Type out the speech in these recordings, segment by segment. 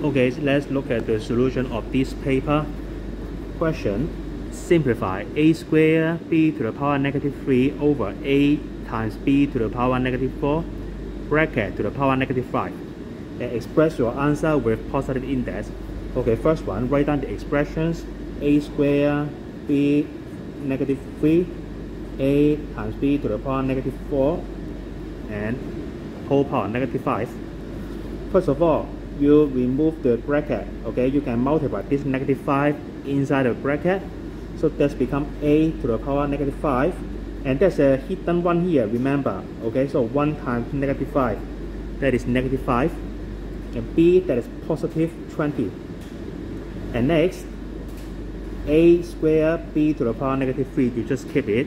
Okay, let's look at the solution of this paper. Question, simplify a squared b to the power negative 3 over a times b to the power negative 4 bracket to the power negative 5 and express your answer with positive index. Okay, first one, write down the expressions a squared b negative 3 a times b to the power negative 4 and whole power negative 5. First of all, you remove the bracket okay? You can multiply this negative 5 inside the bracket. So that's become a to the power negative 5 and there's a hidden one here remember okay? So 1 times negative 5 that is negative 5 and b that is positive 20 and next a square b to the power negative 3 you just keep it.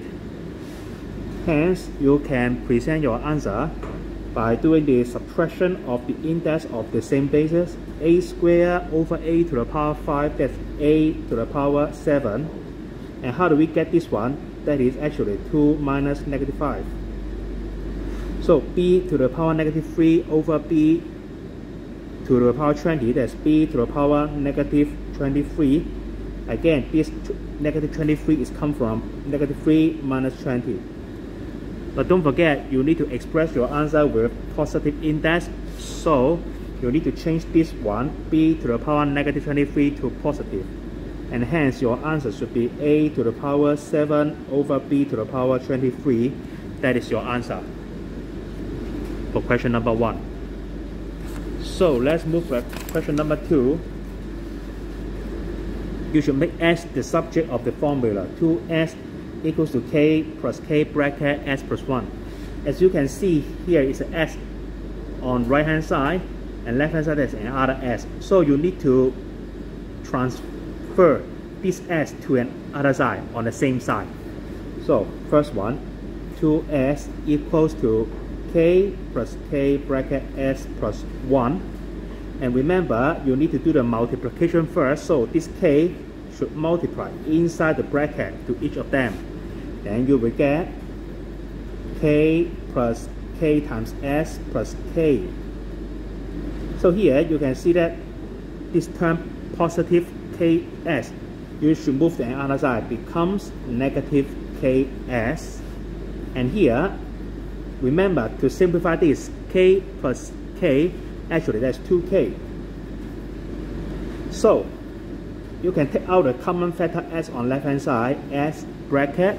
Hence you can present your answer by doing the subtraction of the index of the same basis a squared over a to the power 5 that's a to the power 7 and how do we get this one? That is actually 2 minus negative 5 so b to the power negative 3 over b to the power 20 that's b to the power negative 23 again this negative 23 is come from negative 3 minus 20 but don't forget, you need to express your answer with positive index. So you need to change this one, b to the power negative 23 to positive. And hence your answer should be a to the power 7 over b to the power 23. That is your answer for question number one. So let's move to question number two. You should make s the subject of the formula. 2s equals to k plus k bracket s plus 1. As you can see here is an s on right hand side and left hand side is another s. So you need to transfer this s to another side on the same side. So first one, 2s equals to k plus k bracket s plus 1. And remember, you need to do the multiplication first. So this k should multiply inside the bracket to each of them then you will get k plus k times s plus k. So here you can see that this term positive ks, you should move to other side, becomes negative ks. And here, remember to simplify this, k plus k, actually that's 2k. So, you can take out the common factor s on left hand side, s bracket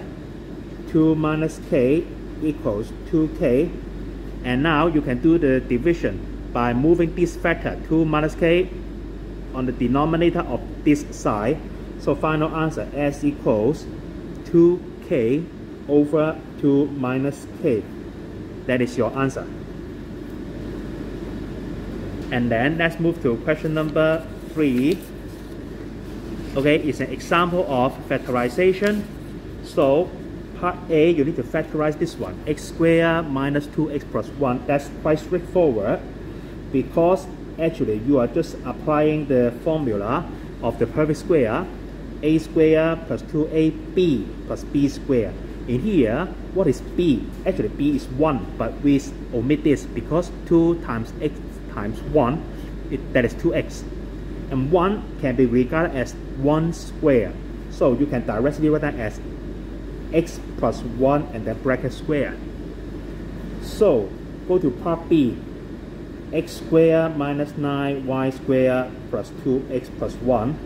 2 minus k equals 2k. And now you can do the division by moving this factor 2 minus k on the denominator of this side. So final answer s equals 2k over 2 minus k. That is your answer. And then let's move to question number 3. Okay, it's an example of factorization. So part A, you need to factorize this one. x squared minus 2x plus 1. That's quite straightforward because actually you are just applying the formula of the perfect square a squared plus 2ab plus b squared. In here, what is b? Actually, b is 1, but we omit this because 2 times x times 1, it, that is 2x. And 1 can be regarded as 1 square. So you can directly write that as x plus 1 and then bracket square. So go to part B. x squared minus 9y squared plus 2x plus 1.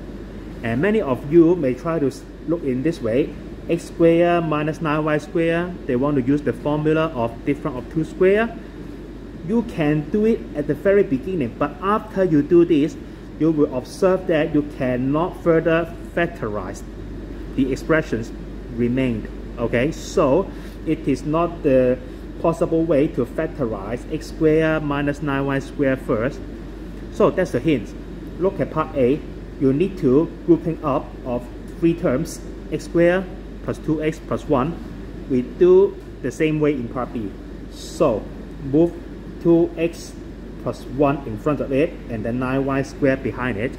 And many of you may try to look in this way. x squared minus 9y squared, they want to use the formula of difference of 2 square. You can do it at the very beginning, but after you do this, you will observe that you cannot further factorize the expressions remained okay so it is not the possible way to factorize x squared minus 9y squared first. So that's the hint. Look at part a. You need to grouping up of three terms x squared plus 2x plus 1 we do the same way in part b. So move 2x plus 1 in front of it and then 9y squared behind it.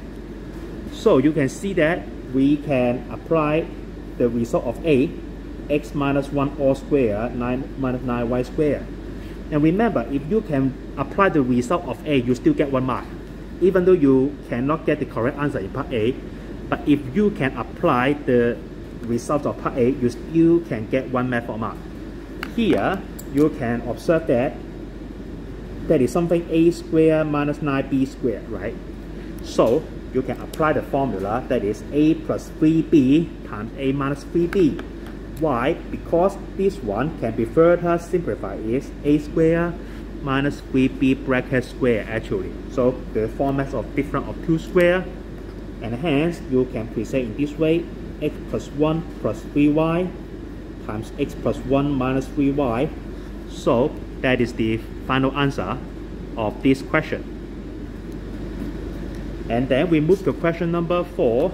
So you can see that we can apply the result of a x minus 1 all square 9 minus 9 y square and remember if you can apply the result of a you still get one mark even though you cannot get the correct answer in part A, but if you can apply the results of part A, you still can get one math mark. Here, you can observe that that is something a square minus 9b square, right? So, you can apply the formula that is a plus 3b times a minus 3b. Why? Because this one can be further simplified is a square minus 3b bracket square actually. So the format of difference of two square and hence you can present in this way x plus 1 plus 3y times x plus 1 minus 3y. So that is the final answer of this question. And then we move to question number 4.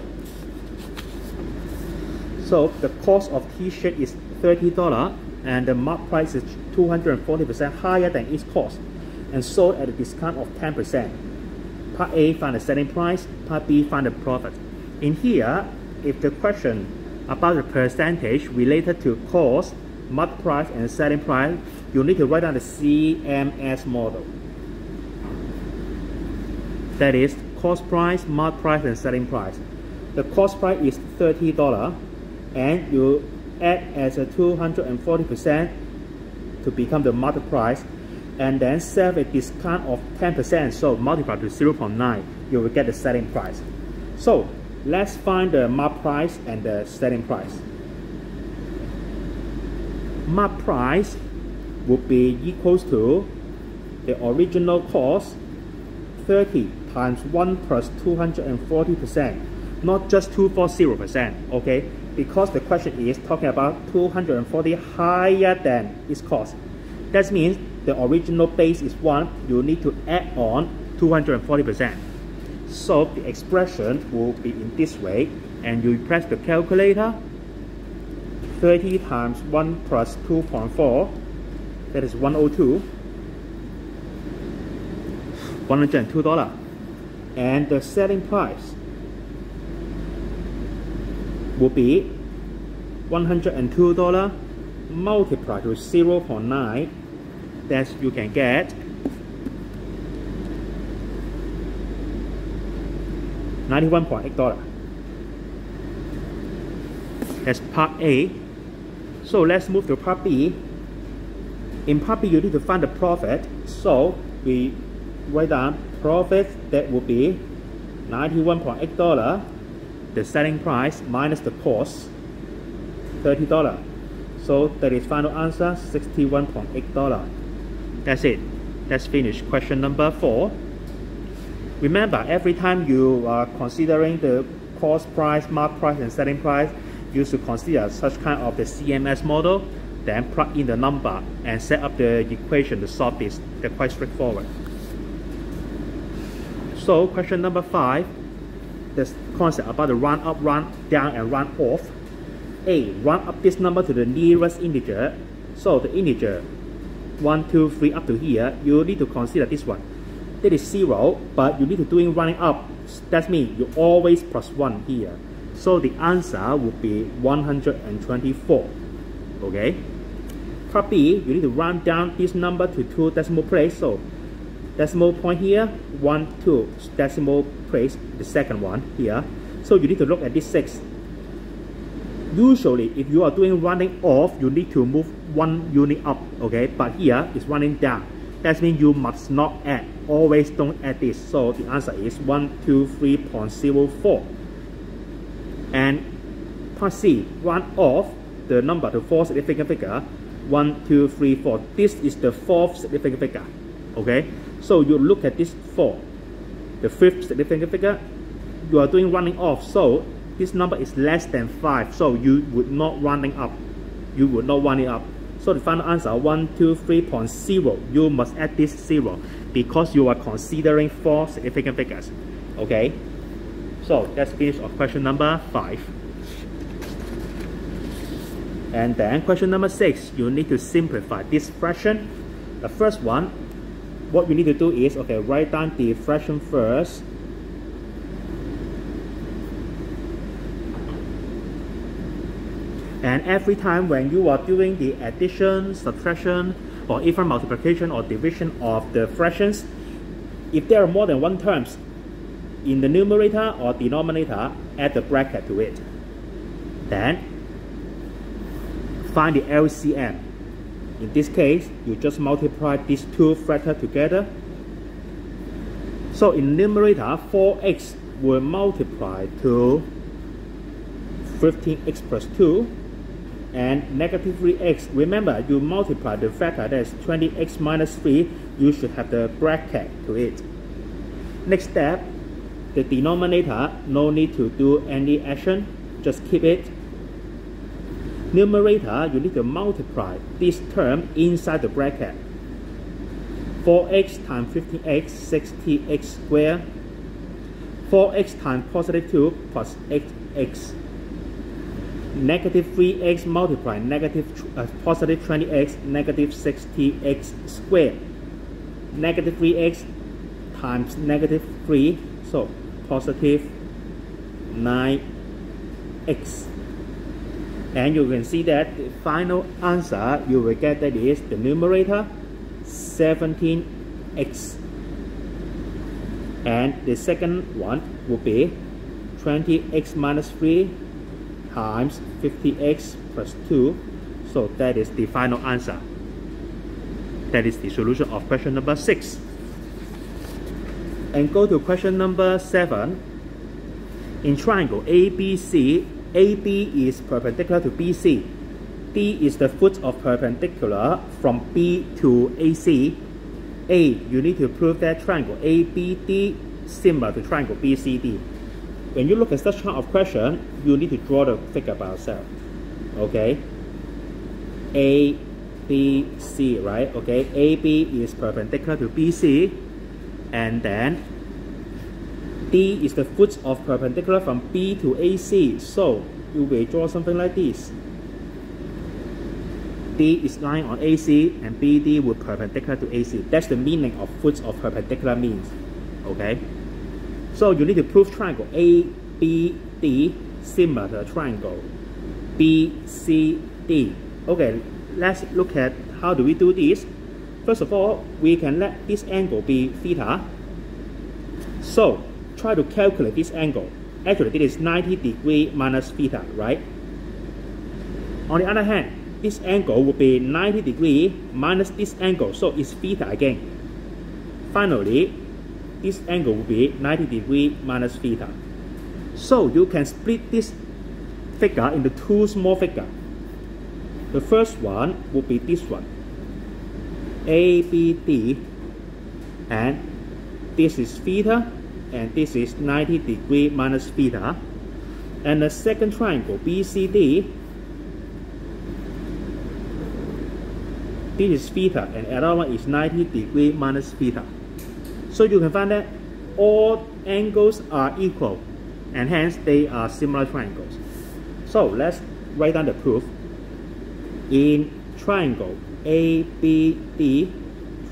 So the cost of t-shirt is $30 and the mark price is 240% higher than its cost and sold at a discount of 10%. Part A find the selling price, part B find the profit. In here, if the question about the percentage related to cost, mark price and selling price, you need to write down the CMS model. That is cost price, mark price and selling price. The cost price is $30 and you add as a 240% to become the market price and then sell a discount of 10% so multiply to 0.9 you will get the selling price. So let's find the mark price and the selling price. Mark price would be equals to the original cost 30 times 1 plus 240 percent not just 240 percent okay because the question is talking about 240 higher than its cost. That means the original base is 1, you need to add on 240%. So the expression will be in this way, and you press the calculator, 30 times 1 plus 2.4, that is 102, $102. And the selling price will be $102 multiplied to 0.9 that you can get. $91.8 that's part A. So let's move to part B. In part B you need to find the profit. So we write down profit that would be $91.8 the selling price minus the cost $30 so that is final answer $61.8 that's it. Let's finish question number four. Remember every time you are considering the cost price mark price and selling price you should consider such kind of the CMS model then plug in the number and set up the equation to solve this they're quite straightforward. So question number five this concept about the run up, run down, and run off. A, run up this number to the nearest integer. So the integer 1, 2, 3 up to here, you need to consider this one. That is 0, but you need to doing running up. That means you always plus 1 here. So the answer would be 124. Okay? Part B, you need to run down this number to two decimal place. So decimal point here, 1, 2, decimal the second one here. So you need to look at this 6. Usually, if you are doing running off, you need to move one unit up, okay? But here, it's running down. That means you must not add. Always don't add this. So the answer is 123.04. And part C, run off the number to four significant figure. 1, 2, 3, 4. This is the fourth significant figure, okay? So you look at this 4, the fifth significant figure, you are doing running off. So this number is less than 5. So you would not running up. You would not run it up. So the final answer 123.0. You must add this 0 because you are considering 4 significant figures. Okay? So that's finish of question number 5. And then question number 6, you need to simplify this fraction. The first one, what we need to do is, okay, write down the fraction first. And every time when you are doing the addition, subtraction, or even multiplication or division of the fractions, if there are more than one terms, in the numerator or denominator, add the bracket to it. Then find the LCM. In this case, you just multiply these two factors together. So in numerator, 4x will multiply to 15x plus 2 and negative 3x. Remember, you multiply the factor that is 20x minus 3, you should have the bracket to it. Next step, the denominator, no need to do any action, just keep it. Numerator, you need to multiply this term inside the bracket. 4x times 15x, 60x squared. 4x times positive 2 plus 8x negative 3x multiplied negative uh, positive 20x negative 60x squared negative 3x times negative 3 so positive 9x and you can see that the final answer you will get that is the numerator 17x and the second one will be 20x minus 3 times 50x plus 2 so that is the final answer. That is the solution of question number 6 and go to question number 7 in triangle ABC AB is perpendicular to BC D is the foot of perpendicular from B to AC A you need to prove that triangle ABD similar to triangle BCD when you look at such kind of question, you need to draw the figure by yourself. Okay? A, B, C, right? Okay, AB is perpendicular to BC, and then D is the foot of perpendicular from B to AC. So you will draw something like this. D is lying on AC and BD will perpendicular to AC. That's the meaning of foot of perpendicular means. Okay? So you need to prove triangle ABD similar to triangle BCD. Okay, let's look at how do we do this. First of all, we can let this angle be theta. So try to calculate this angle. Actually, this is 90 degree minus theta, right? On the other hand, this angle will be 90 degree minus this angle, so it's theta again. Finally, this angle will be 90 degree minus theta. So you can split this figure into two small figures. The first one will be this one, ABD, and this is theta, and this is 90 degree minus theta. And the second triangle, BCD, this is theta, and another one is 90 degree minus theta. So you can find that all angles are equal and hence they are similar triangles. So let's write down the proof. In triangle ABD,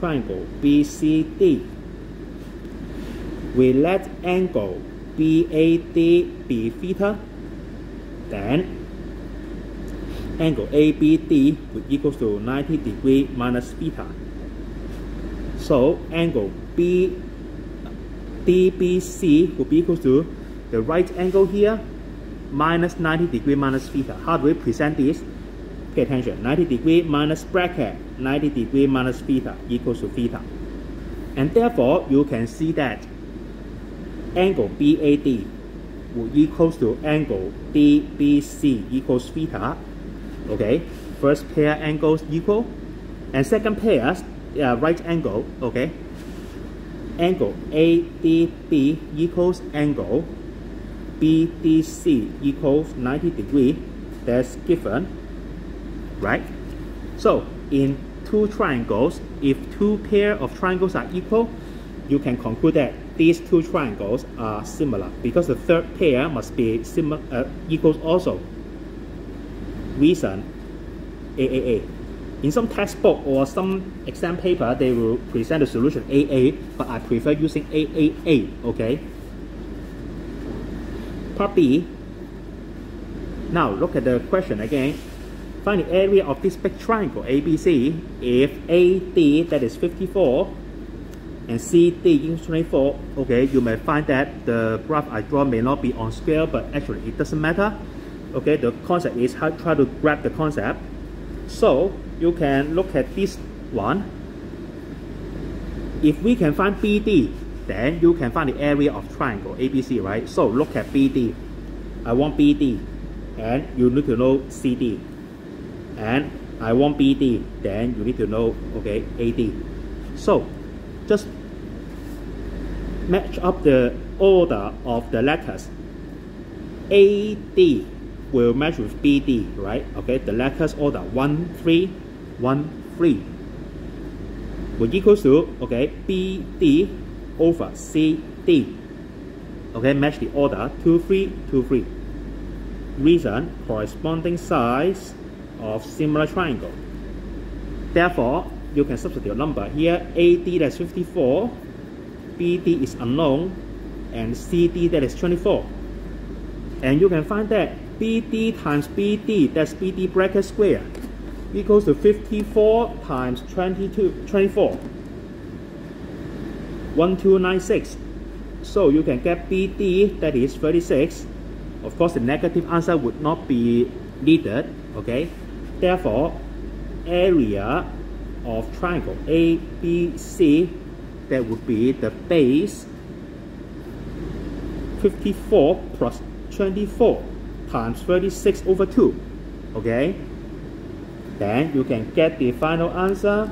triangle BCD, we let angle BAD be theta, then angle ABD would equal to 90 degree minus theta. So angle B DBC would be equal to the right angle here minus 90 degree minus theta. How do we present this? Pay attention. 90 degree minus bracket 90 degree minus theta equals to theta. And therefore, you can see that angle BAD will equals to angle DBC equals theta. Okay, first pair angles equal, and second pair uh, right angle. Okay, angle ADB equals angle BDC equals 90 degree that's given right so in two triangles if two pair of triangles are equal you can conclude that these two triangles are similar because the third pair must be similar uh, equals also reason AAA in some textbook or some exam paper, they will present the solution AA, but I prefer using AAA, okay? Part B. Now look at the question again. Find the area of this big triangle ABC if AD, that is 54, and CD equals 24, okay, you may find that the graph I draw may not be on scale, but actually it doesn't matter. Okay, the concept is how try to grab the concept. So you can look at this one. If we can find BD, then you can find the area of triangle ABC, right? So look at BD. I want BD, and you need to know CD. And I want BD, then you need to know, okay, AD. So just match up the order of the letters. AD will match with BD, right? Okay, the letters order 1, 3, 1, 3 will equals to, okay, BD over CD. Okay, match the order 2, 3, 2, 3. Reason, corresponding size of similar triangle. Therefore, you can substitute number here. AD that's 54, BD is unknown, and CD that is 24. And you can find that BD times BD, that's BD bracket square, equals to 54 times 22, 24. 1296. So you can get BD, that is 36. Of course, the negative answer would not be needed, okay? Therefore, area of triangle ABC, that would be the base 54 plus 24 times 36 over 2. Okay? Then you can get the final answer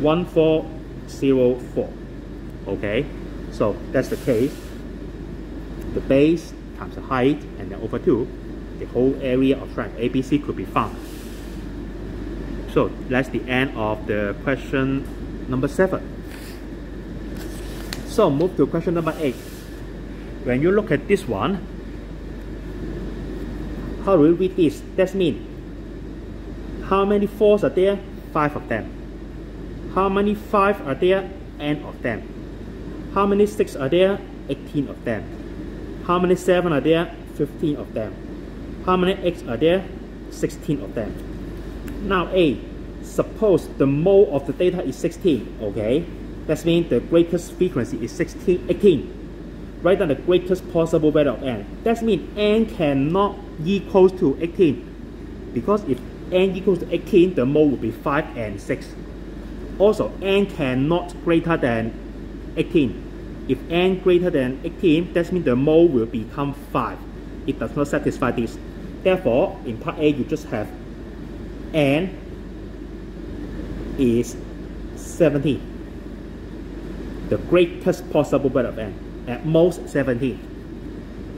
1404. Okay? So that's the case. The base times the height and then over 2, the whole area of triangle ABC could be found. So that's the end of the question number 7. So move to question number 8. When you look at this one, how do we read this? That means how many 4s are there? 5 of them. How many 5 are there? N of them. How many 6 are there? 18 of them. How many 7 are there? 15 of them. How many X are there? 16 of them. Now A, suppose the mode of the data is 16, okay? That means the greatest frequency is 16, 18. Write down the greatest possible value of n. That means n cannot equal to 18. Because if n equals to 18, the mode will be 5 and 6. Also, n cannot greater than 18. If n greater than 18, that means the mode will become 5. It does not satisfy this. Therefore, in part A, you just have n is 17. The greatest possible value of n, at most 17.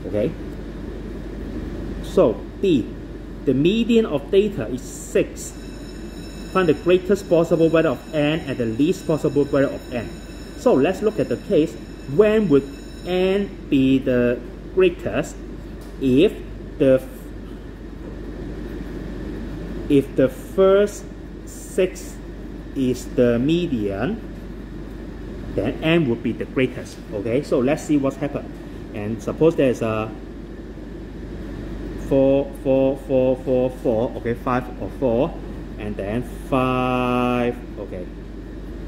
Okay? So, B, the median of data is 6. Find the greatest possible value of n and the least possible value of n. So, let's look at the case. When would n be the greatest? If the if the first 6 is the median, then n would be the greatest. Okay, so let's see what's happened. And suppose there's a 4, 4, 4, 4, 4, okay, 5 or 4, and then 5, okay,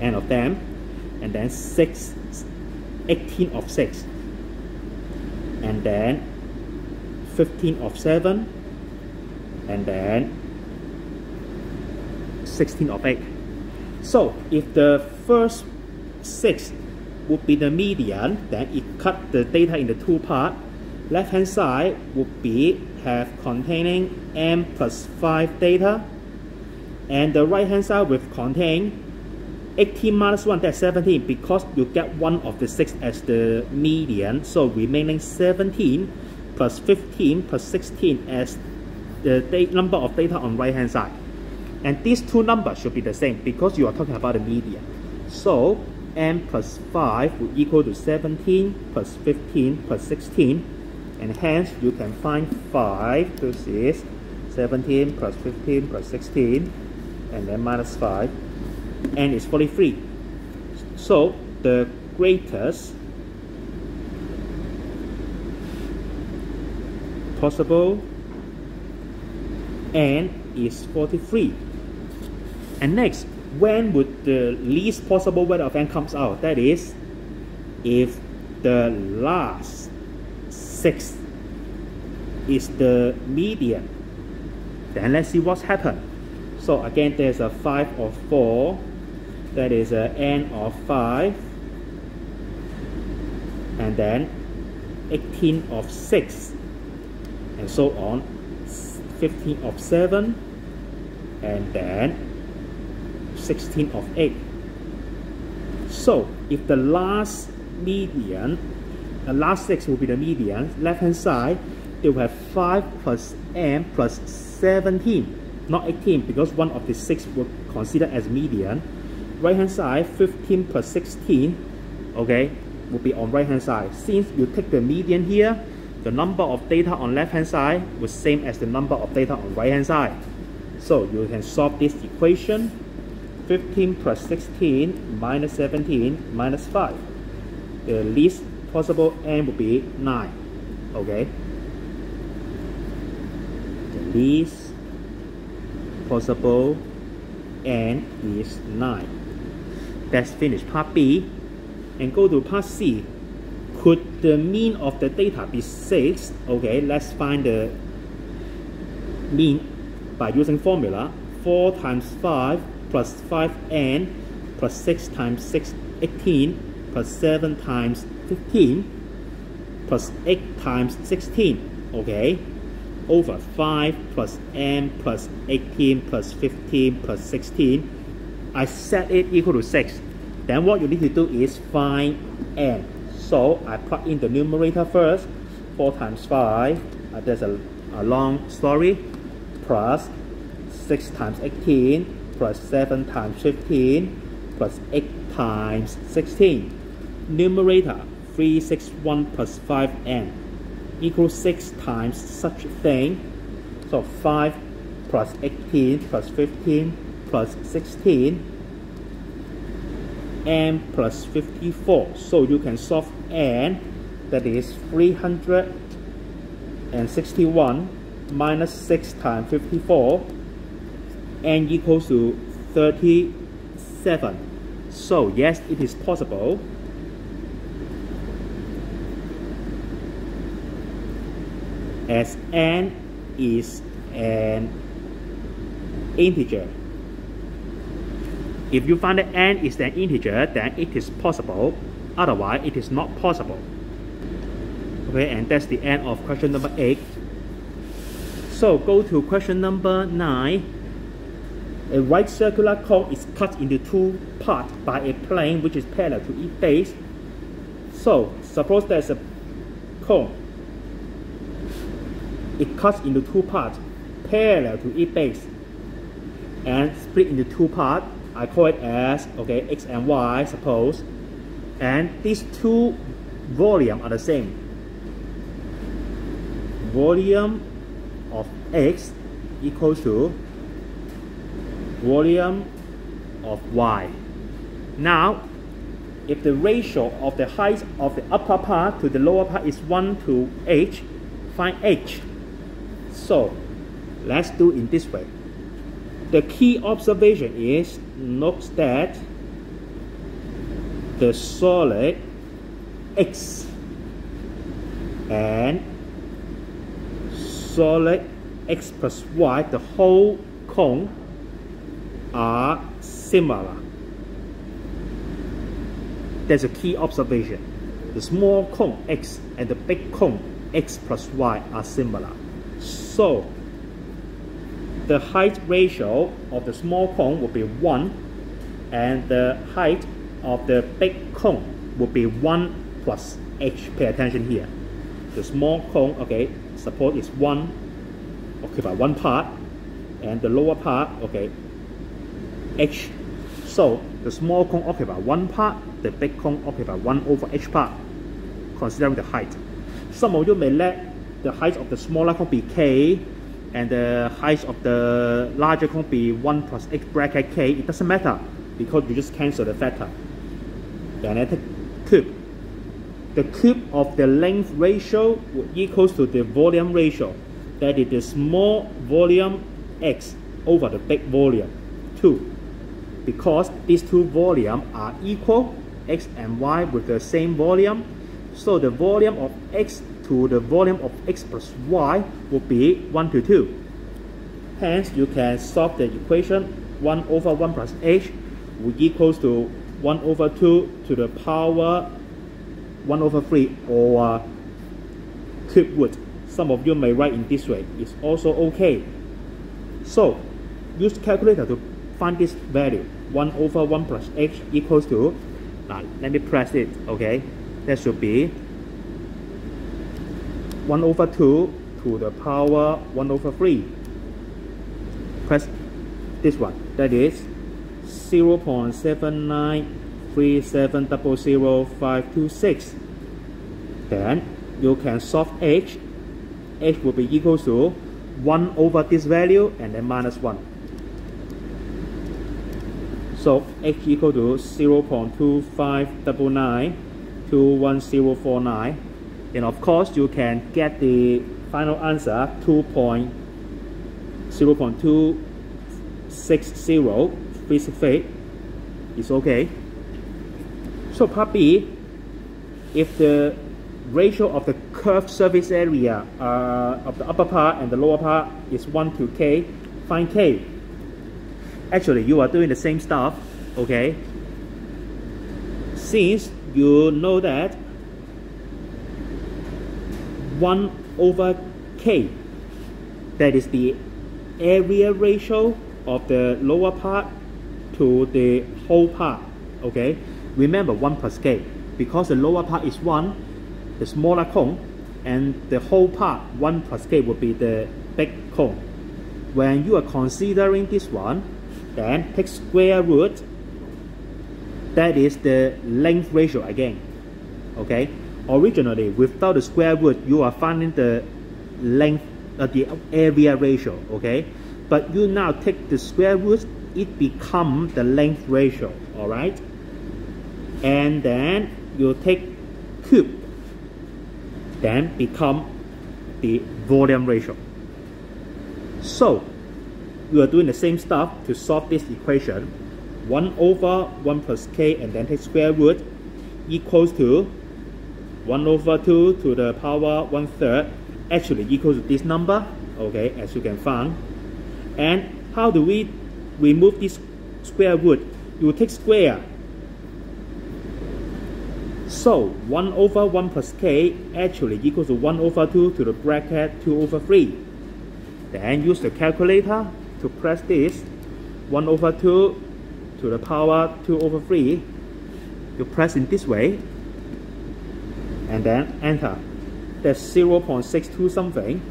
n of them, and then 6, 18 of 6, and then 15 of 7, and then 16 of 8. So if the first 6 would be the median, then it cut the data into two parts. Left hand side would be have containing m plus 5 data, and the right hand side will contain 18 minus 1, that's 17, because you get one of the 6 as the median, so remaining 17 plus 15 plus 16 as the number of data on right hand side. And these two numbers should be the same because you are talking about the median. So n plus 5 will equal to 17 plus 15 plus 16 and hence you can find 5 this is 17 plus 15 plus 16 and then minus 5 n is 43 so the greatest possible n is 43 and next, when would the least possible value of n comes out? That is, if the last 6 is the median, then let's see what's happened. So again, there's a 5 of 4, that is a n of 5, and then 18 of 6, and so on, 15 of 7, and then 16 of 8. So if the last median, the last 6 will be the median, left hand side, it will have 5 plus m plus 17, not 18 because one of the 6 will consider as median. Right hand side, 15 plus 16, okay, will be on right hand side. Since you take the median here, the number of data on left hand side was same as the number of data on right hand side. So you can solve this equation 15 plus 16 minus 17 minus 5. The least possible n will be 9. Okay? The least possible n is 9. That's finished part B. And go to part C. Could the mean of the data be 6? Okay, let's find the mean by using formula 4 times 5 plus 5n plus 6 times 6 18 plus 7 times 15 plus 8 times 16 okay? Over 5 plus n plus 18 plus 15 plus 16 I set it equal to 6 then what you need to do is find n. So I plug in the numerator first. 4 times 5 uh, there's a, a long story. Plus 6 times 18 plus 7 times 15 plus 8 times 16. Numerator 361 plus 5n equals 6 times such thing. So 5 plus 18 plus 15 plus 16 n plus 54. So you can solve n that is 361 minus 6 times 54 n equals to 37 so yes it is possible. As n is an integer. If you find that n is an integer then it is possible. Otherwise it is not possible. Okay and that's the end of question number 8 so go to question number 9. A right circular cone is cut into two parts by a plane which is parallel to each base. So suppose there's a cone. It cuts into two parts parallel to each base and split into two parts. I call it as okay x and y suppose. And these two volume are the same. Volume of x equals to volume of y. Now, if the ratio of the height of the upper part to the lower part is 1 to h, find h. So, let's do in this way. The key observation is, note that the solid x and solid x plus y, the whole cone are similar. That's a key observation. The small cone x and the big cone x plus y are similar. So, the height ratio of the small cone will be 1 and the height of the big cone will be 1 plus h. Pay attention here. The small cone, okay, suppose is 1 occupy one part and the lower part okay h. So the small cone occupy one part the big cone occupy 1 over h part considering the height. Some of you may let the height of the smaller cone be k and the height of the larger cone be 1 plus x bracket k. It doesn't matter because you just cancel the factor. Then I take cube. The cube of the length ratio equals to the volume ratio. That is the small volume x over the big volume. 2. Because these two volumes are equal, x and y with the same volume. So the volume of x to the volume of x plus y will be 1 to 2. Hence, you can solve the equation 1 over 1 plus h will equals to 1 over 2 to the power 1 over 3 or cube root. Some of you may write in this way. It's also okay. So, use calculator to find this value. 1 over 1 plus h equals to, now let me press it, okay? That should be 1 over 2 to the power 1 over 3. Press this one. That is 0 0.793700526. Then you can solve h. h will be equal to 1 over this value and then minus 1. So h equal to 0 0.2599 and of course you can get the final answer 2 0.260 feet is okay. So part B, if the ratio of the curved surface area uh, of the upper part and the lower part is 1 to k, find k. Actually, you are doing the same stuff, okay? Since you know that 1 over k, that is the area ratio of the lower part to the whole part, okay? Remember 1 plus k, because the lower part is 1, the smaller cone, and the whole part 1 plus k will be the big cone. When you are considering this one, then take square root, that is the length ratio again, okay? Originally, without the square root, you are finding the length, uh, the area ratio, okay? But you now take the square root, it become the length ratio, all right? And then you take cube then become the volume ratio. So we are doing the same stuff to solve this equation. 1 over 1 plus k and then take square root equals to 1 over 2 to the power 1 third actually equals to this number okay as you can find and how do we remove this square root you take square so 1 over 1 plus k actually equals to 1 over 2 to the bracket 2 over 3. Then use the calculator to press this 1 over 2 to the power 2 over 3. You press in this way and then enter. That's 0 0.62 something.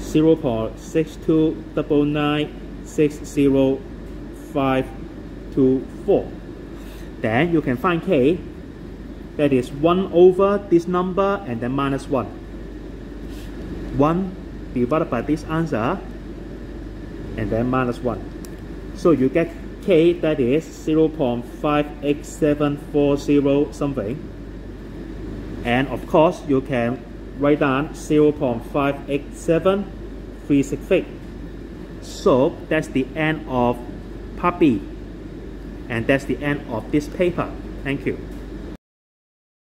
0 0.62996054 then you can find k that is 1 over this number and then minus 1 1 divided by this answer. And then minus 1 so you get k that is 0 0.58740 something. And of course you can write down 0 0.58736 so that's the end of B and that's the end of this paper. Thank you.